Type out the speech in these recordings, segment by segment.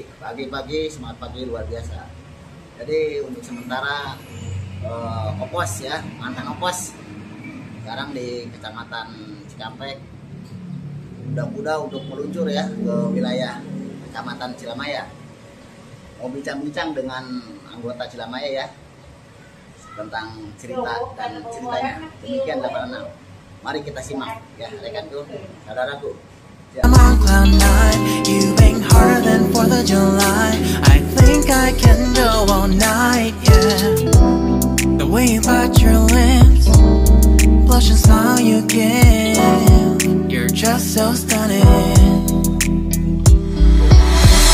pagi, pagi-pagi semangat pagi luar biasa. Jadi untuk sementara eh, opos ya, mantan opos. Sekarang di Kecamatan Cikampek mudah-mudah untuk meluncur ya ke wilayah Kecamatan Cilamaya. Mau bincang-bincang dengan anggota Cilamaya ya tentang cerita dan ceritanya. Demikian 86. Mari kita simak ya rekanku, saudaraku. I'm on cloud nine. You bang harder than 4th of July. I think I can go all night, yeah. The way you bite your lips, blush and smile you give. You're just so stunning.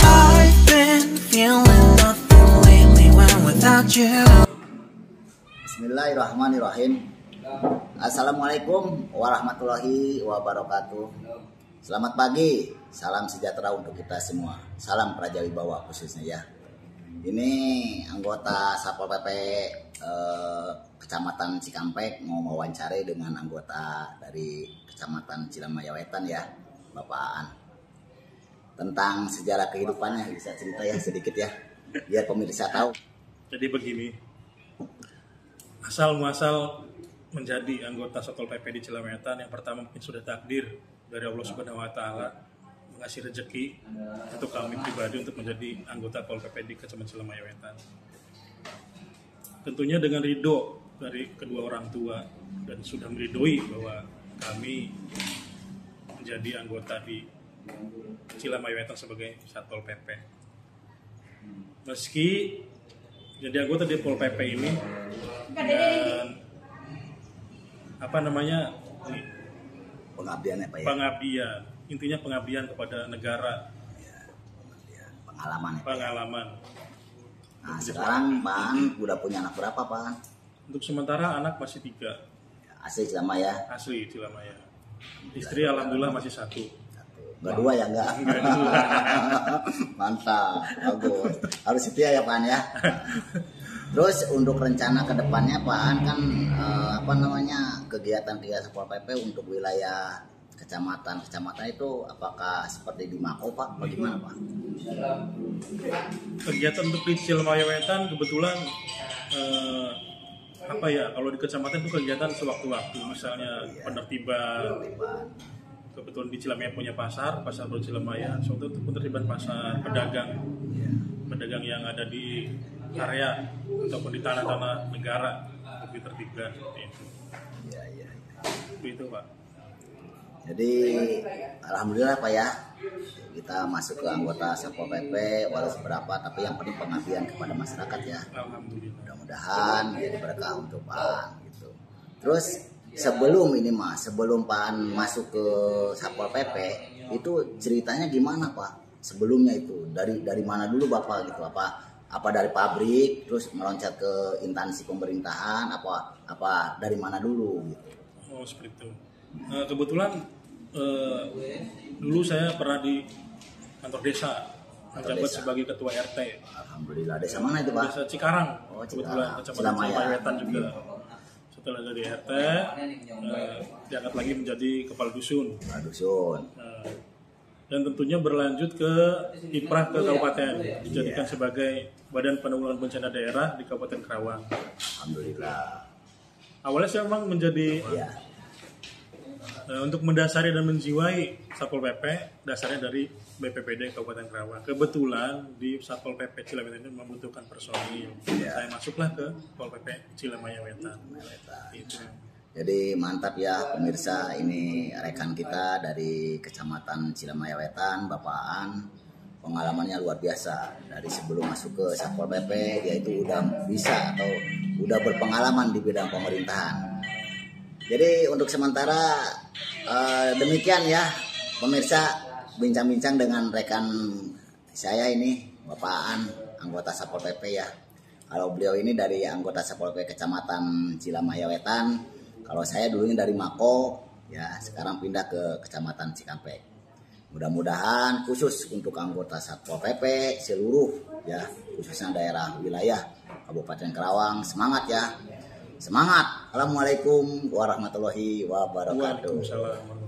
I've been feeling nothing lately when without you. Bismillahirrahmanirrahim. Assalamualaikum warahmatullahi wabarakatuh. Selamat pagi, salam sejahtera untuk kita semua. Salam Praja Wibawa khususnya ya. Ini anggota Satpol PP eh, Kecamatan Cikampek mau mewawancari dengan anggota dari Kecamatan Cilamaya Wetan ya, Bapak Aan. Tentang sejarah kehidupannya bisa cerita ya sedikit ya, biar pemirsa tahu. Jadi begini, asal muasal menjadi anggota Satpol PP di Cilametan yang pertama mungkin sudah takdir dari Allah Subhanahu Wa Taala mengasih rezeki untuk kami pribadi untuk menjadi anggota Pol PP di Kecamatan Cilamaya Wetan. Tentunya dengan ridho dari kedua orang tua dan sudah meridoi bahwa kami menjadi anggota di Cilamaya Wetan sebagai Satpol PP. Meski jadi anggota di Pol PP ini dan apa namanya ini, Pengabdiannya Pak ya. pengabdian intinya pengabdian kepada negara Ya, pengalaman ya. pengalaman Nah sekarang Pak An udah punya anak berapa Pak untuk sementara anak masih tiga Ya, Asli selama ya asli Cilamaya istri alhamdulillah masih satu. Nggak dua ya enggak? Mantap, bagus. Harus setia ya Pak ya. Terus untuk rencana ke depannya Pak An kan eh, apa namanya kegiatan-kegiatan Satpol PP untuk wilayah kecamatan-kecamatan itu apakah seperti di Mako Pak? Bagaimana Pak? kegiatan untuk di Cilamaya Wetan kebetulan eh, apa ya kalau di kecamatan itu kegiatan sewaktu-waktu. Misalnya penertiban. Kebetulan di Cilamaya punya pasar pasar baru Cilamaya. Suatu itu penertiban pasar pedagang. Pedagang yang ada di area ataupun di tanah-tanah negara untuk ditertibkan seperti itu Iya iya. iya. Seperti itu pak Jadi alhamdulillah Pak ya kita masuk ke anggota Satpol PP walau seberapa tapi yang penting pengabdian kepada masyarakat ya. Mudah-mudahan jadi berkah untuk Pak gitu. Terus sebelum ini Mas, sebelum Pak masuk ke Satpol PP itu ceritanya gimana Pak? Sebelumnya itu dari dari mana dulu Bapak gitu apa apa dari pabrik terus meloncat ke instansi pemerintahan apa apa dari mana dulu gitu. Oh seperti itu. Eh, kebetulan eh, dulu saya pernah di kantor desa menjabat sebagai ketua RT Alhamdulillah desa mana itu Pak? desa Cikarang. Oh, kebetulan Cikarang. kecamatan Cilamaya. Cilamaya Wetan juga. Setelah jadi RT, eh, diangkat lagi menjadi kepala dusun. Pak Dusun. Eh, dan tentunya berlanjut ke kiprah ke kabupaten dijadikan Iya. sebagai Badan Penanggulangan Bencana Daerah di Kabupaten Karawang. Alhamdulillah. Awalnya saya memang menjadi Ya. Untuk mendasari dan menjiwai Satpol PP, dasarnya dari BPPD Kabupaten Karawang. Kebetulan di Satpol PP Cilamaya ini membutuhkan personil. Iya. Saya masuklah ke Pol PP Cilamaya Wetan. Itu. Jadi mantap ya pemirsa ini rekan kita dari Kecamatan Cilamaya Wetan, Bapak An. Pengalamannya luar biasa. Dari sebelum masuk ke Satpol PP dia itu udah bisa atau udah berpengalaman di bidang pemerintahan. Jadi untuk sementara eh, demikian ya pemirsa bincang-bincang dengan rekan saya ini Bapak An anggota Satpol PP ya. Kalau beliau ini dari anggota Satpol PP Kecamatan Cilamaya Wetan, kalau saya dulunya dari Mako, ya sekarang pindah ke Kecamatan Cikampek. Mudah-mudahan khusus untuk anggota Satpol PP seluruh ya khususnya daerah wilayah Kabupaten Karawang semangat ya. Semangat. Assalamualaikum warahmatullahi wabarakatuh.